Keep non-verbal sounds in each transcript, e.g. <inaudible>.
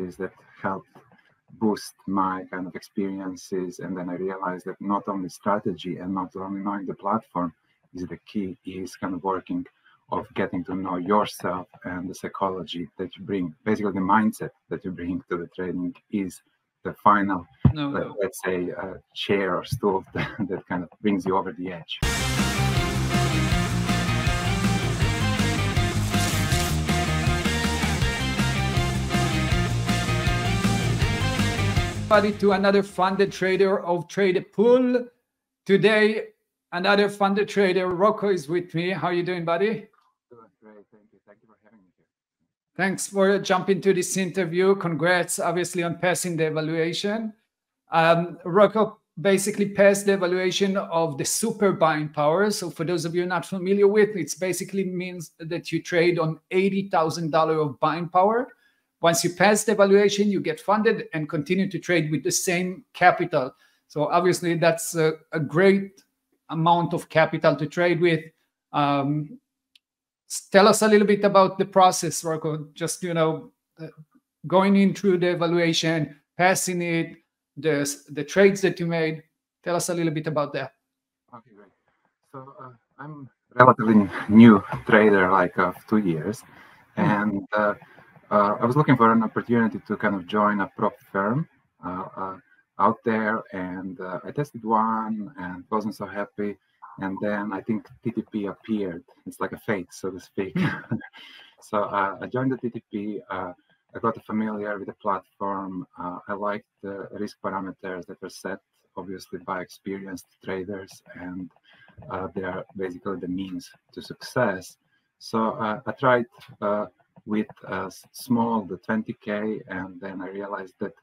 communities that help boost my kind of experiences. And then I realized that not only strategy and not only knowing the platform is the key, is kind of working of getting to know yourself and the psychology that you bring, basically the mindset that you bring to the training is the final, no, let, us say, uh, chair or stool that, <laughs> that kind of brings you over the edge. To another funded trader of Trade Pool. Today, another funded trader, Roko, is with me. How are you doing, buddy? Doing great. Thank you. Thank you for having me here. Thanks for jumping to this interview. Congrats, obviously, on passing the evaluation. Um, Roko basically passed the evaluation of the super buying power. So, for those of you not familiar with, it basically means that you trade on $80,000 of buying power once you pass the evaluation, you get funded and continue to trade with the same capital. So obviously, that's a, a great amount of capital to trade with. Um, tell us a little bit about the process, Roko. Just you know, going in through the evaluation, passing it, the the trades that you made. Tell us a little bit about that. Okay, great. So uh, I'm relatively new trader, like of two years, hmm. and uh, uh, I was looking for an opportunity to kind of join a prop firm uh, uh, out there, and uh, I tested one and wasn't so happy. And then I think TTP appeared. It's like a fate, so to speak. Hmm. <laughs> so uh, I joined the TTP. Uh, I got familiar with the platform. I liked the risk parameters that were set, obviously by experienced traders, and they are basically the means to success. So I tried with a small, the 20K. And then I realized that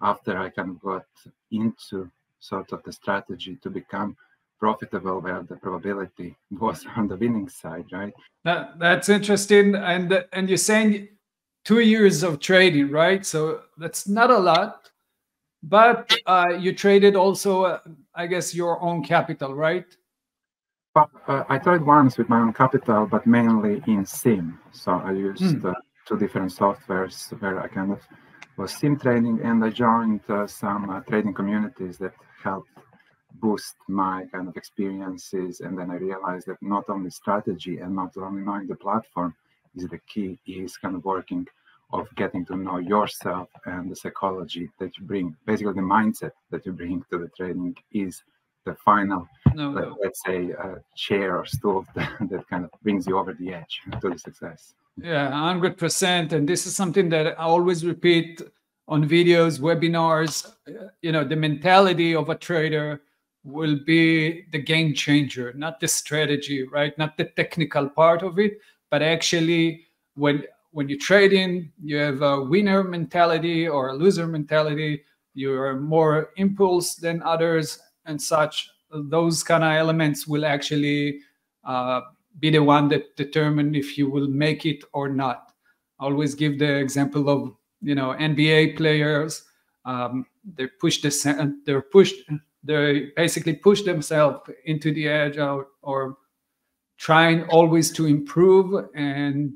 after I kind of got into sort of the strategy to become profitable where the probability <laughs> was on the winning side, right? That, that's interesting. And and you're saying two years of trading, right? So that's not a lot, but uh, you traded also, uh, I guess, your own capital, right? Uh, I tried once with my own capital, but mainly in sim. So I used mm. uh, two different softwares where I kind of was sim training, and I joined uh, some uh, trading communities that helped boost my kind of experiences. And then I realized that not only strategy and not only knowing the platform is the key, is kind of working of getting to know yourself and the psychology that you bring, basically the mindset that you bring to the trading is the final, no, no. let's say, uh, chair or stool <laughs> that, that kind of brings you over the edge <laughs> to the success. Yeah, 100%. And this is something that I always repeat on videos, webinars. You know, the mentality of a trader will be the game changer, not the strategy, right? Not the technical part of it, but actually when when you trade in, you have a winner mentality or a loser mentality. You're more impulse than others, and such, those kind of elements will actually uh, be the one that determine if you will make it or not. I always give the example of you know NBA players. Um, they push the they're pushed they basically push themselves into the edge or, or trying always to improve and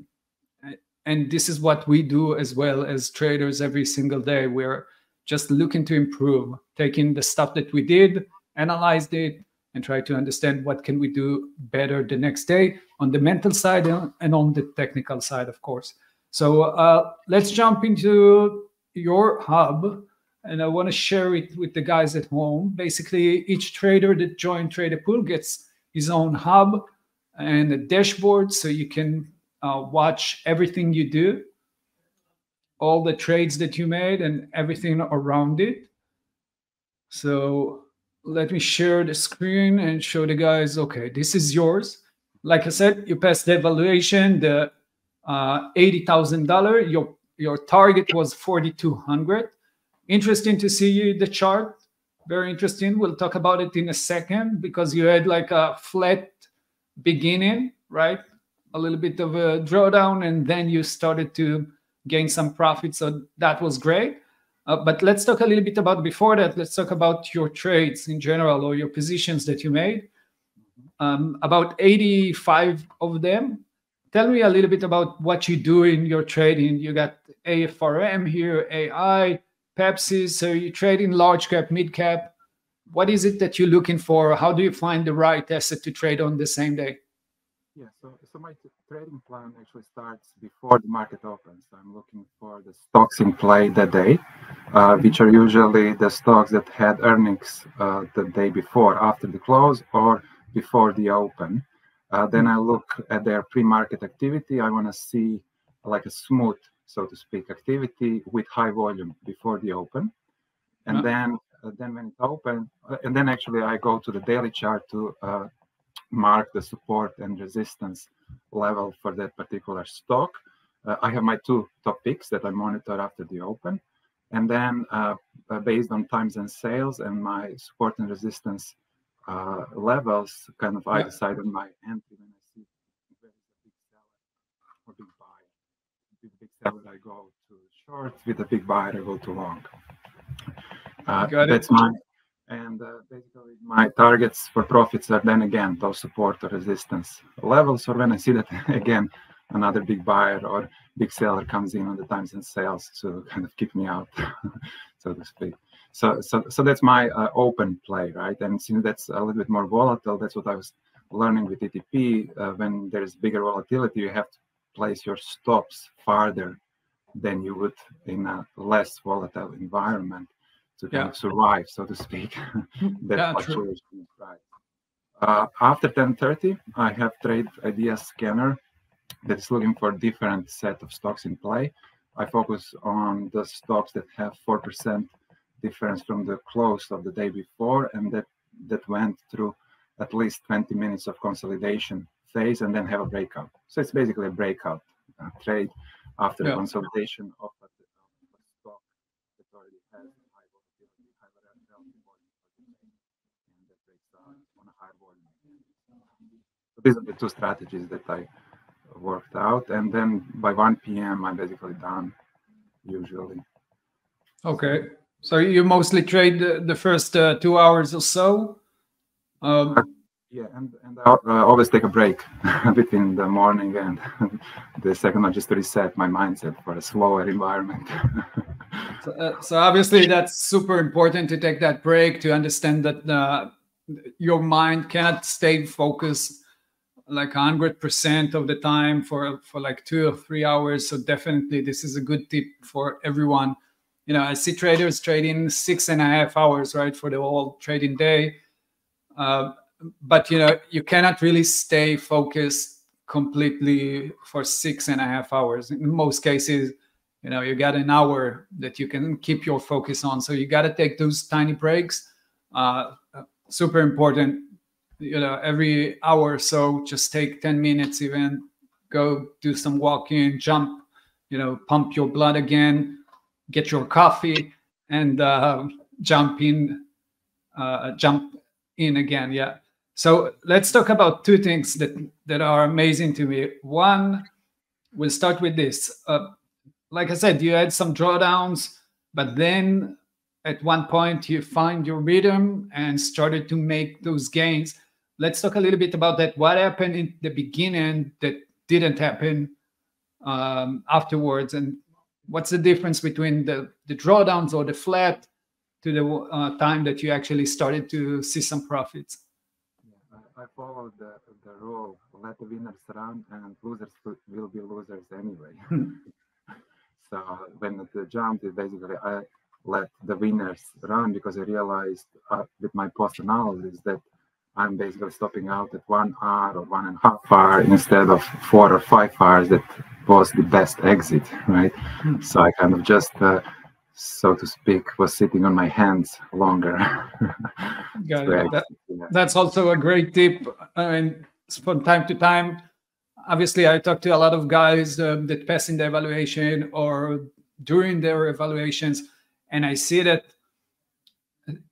and this is what we do as well as traders every single day we're just looking to improve taking the stuff that we did analyzed it and try to understand what can we do better the next day on the mental side and on the technical side of course. So uh, let's jump into your hub and i want to share it with the guys at home. Basically each trader that joined trader pool gets his own hub and a dashboard so you can uh, watch everything you do all the trades that you made and everything around it. So let me share the screen and show the guys, okay, this is yours. Like I said, you passed the evaluation, the uh, $80,000, your, your target was 4,200. Interesting to see the chart. Very interesting. We'll talk about it in a second because you had like a flat beginning, right? A little bit of a drawdown, and then you started to gain some profit. So that was great. Uh, but let's talk a little bit about before that. Let's talk about your trades in general or your positions that you made. Um, about 85 of them tell me a little bit about what you do in your trading. You got AFRM here, AI, Pepsi. So you trade in large cap, mid cap. What is it that you're looking for? How do you find the right asset to trade on the same day? Yeah, so, so my trading plan actually starts before the market opens. I'm looking for the stocks in play that day, uh, which are usually the stocks that had earnings uh, the day before, after the close, or before the open. Uh, then I look at their pre-market activity. I want to see like a smooth, so to speak, activity with high volume before the open, and yeah. then uh, then when it open, uh, and then actually I go to the daily chart to uh, mark the support and resistance level for that particular stock. Uh, I have my two top picks that I monitor after the open. And then uh, based on times and sales and my support and resistance uh, levels, kind of I decide on my entry when I see there is a big seller or big buyer. With a big seller, I go to short. With a big buyer, I go to long. Uh, that's my and uh, basically my targets for profits are then again those support or resistance levels or when i see that <laughs> again another big buyer or big seller comes in on the times and sales to kind of keep me out <laughs> so to speak. So so so that's my uh, open play right? And since that's a little bit more volatile that's what i was learning with TTP uh, when there's bigger volatility you have to place your stops farther than you would in a less volatile environment to kind yeah. of survive, so to speak. <laughs> that yeah, fluctuation right. Uh, after 10:30, I have Trade Ideas Scanner that is looking for different set of stocks in play. I focus on the stocks that have four percent difference from the close of the day before, and that that went through at least 20 minutes of consolidation phase and then have a breakout. So it's basically a breakout uh, trade after yeah. consolidation of these are the two strategies that I worked out. And then by 1 p.m., I'm basically done, usually. Okay. So you mostly trade the, the first uh, two hours or so? Um, yeah, and, and I uh, always take a break <laughs> between the morning and <laughs> the second one just to reset my mindset for a slower environment. <laughs> so, uh, so, obviously that's super important to take that break to understand that uh, your mind cannot stay focused like 100% of the time for for like two or three hours. So definitely this is a good tip for everyone. You know i see traders trading six and a half hours right for the whole trading day. Uh, but you know you cannot really stay focused completely for six and a half hours. In most cases you know you got an hour that you can keep your focus on. So you got to take those tiny breaks. Uh, super important you know every hour or so just take 10 minutes even go do some walking jump you know pump your blood again get your coffee and uh, jump in uh, jump in again yeah. So let's talk about two things that that are amazing to me. One we'll start with this uh, like i said you had some drawdowns but then at one point you find your rhythm and started to make those gains let's talk a little bit about that. What happened in the beginning that didn't happen um, afterwards, and what's the difference between the the drawdowns or the flat to the uh, time that you actually started to see some profits? I followed the, the rule: let the winners run, and losers will be losers anyway. <laughs> so when the jump is basically I let the winners run because I realized uh, with my post analysis that I'm basically stopping out at one hour or one and a half hour instead of four or five hours that was the best exit, right? Mm. So I kind of just, uh, so to speak, was sitting on my hands longer. <laughs> Got it. That, yeah. That's also a great tip. I mean, from time to time, obviously, I talk to a lot of guys um, that pass in the evaluation or during their evaluations, and I see that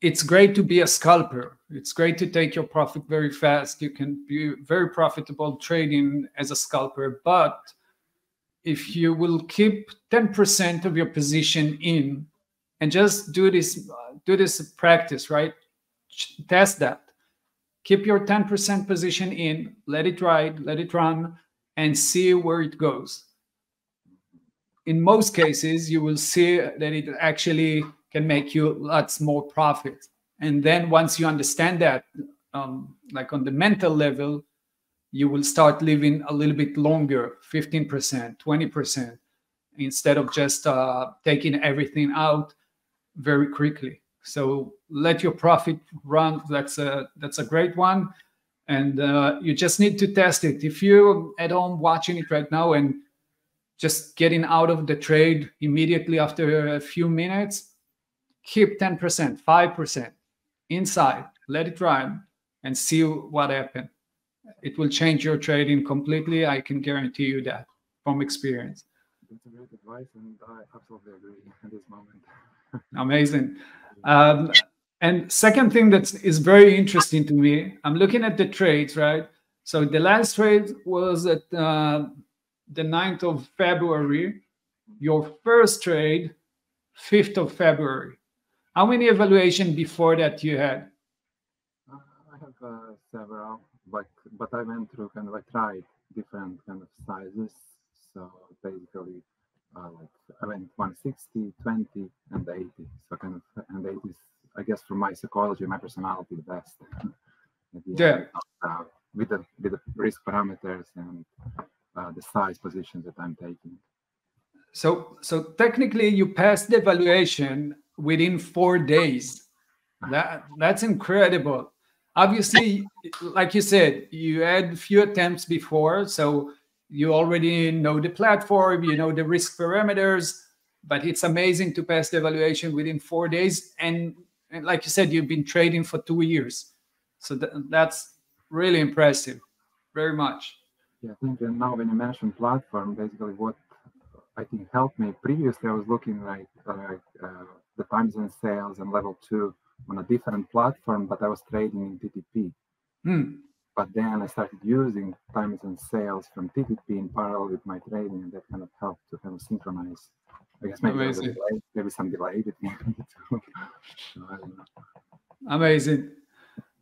it's great to be a scalper. It's great to take your profit very fast. You can be very profitable trading as a scalper. But if you will keep 10% of your position in and just do this, do this practice, right? Test that. Keep your 10% position in, let it ride, let it run, and see where it goes. In most cases, you will see that it actually can make you lots more profit. And then once you understand that, um, like on the mental level, you will start living a little bit longer 15%, 20%, instead of just uh, taking everything out very quickly. So let your profit run. That's a that's a great one, and uh, you just need to test it. If you're at home watching it right now and just getting out of the trade immediately after a few minutes, keep 10%, 5% inside, let it run, and see what happens. It will change your trading completely. I can guarantee you that from experience. That's a great advice, and I absolutely agree <laughs> at this moment. Amazing. Um, and second thing that is very interesting to me, I'm looking at the trades, right? So the last trade was at uh, the 9th of February. Your first trade, 5th of February. How many evaluation before that you had? Uh, I have uh, several, but but I went through kind of I tried different kind of sizes. So basically, uh, like I went 160, 20, and 80. So kind of and 80 is, I guess, from my psychology, my personality, the best. <laughs> yeah. Uh, with the with the risk parameters and uh, the size positions that I'm taking. So so technically, you passed the evaluation within four days. That that's incredible. Obviously, like you said, you had few attempts before, so you already know the platform, you know the risk parameters, but it's amazing to pass the evaluation within four days. And, and like you said, you've been trading for two years. So th- that's really impressive, very much. Yeah, I think now when you mentioned platform, basically what I think helped me previously, I was looking like uh, uh, the times and sales and level two on a different platform, but I was trading in TTP. Hmm. But then I started using times and sales from TTP in parallel with my trading, and that kind of helped to kind of synchronize. I guess maybe, delay, maybe some delay between <laughs> the two. Amazing.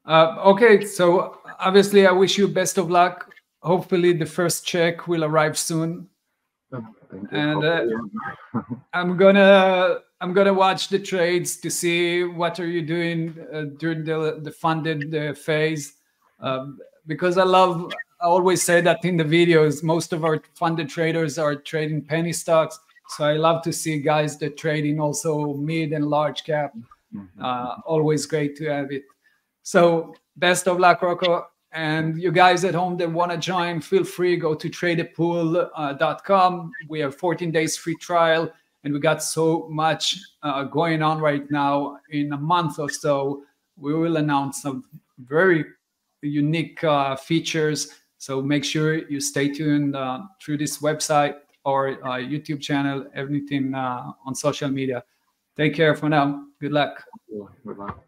Uh, okay, so obviously, I wish you best of luck. Hopefully, the first check will arrive soon. And uh, <laughs> I'm gonna I'm gonna watch the trades to see what are you doing uh, during the the funded uh, phase um, because I love. I always say that in the videos. Most of our funded traders are trading penny stocks, so I love to see guys that trading also mid and large cap. Mm-hmm. Uh, always great to have it. So best of luck, Roko. And you guys at home that want to join, feel free. Go to tradepool.com. We have 14 days free trial, and we got so much uh, going on right now. In a month or so, we will announce some very unique uh, features. So make sure you stay tuned uh, through this website or uh, YouTube channel, everything uh, on social media. Take care for now. Good luck. Luck.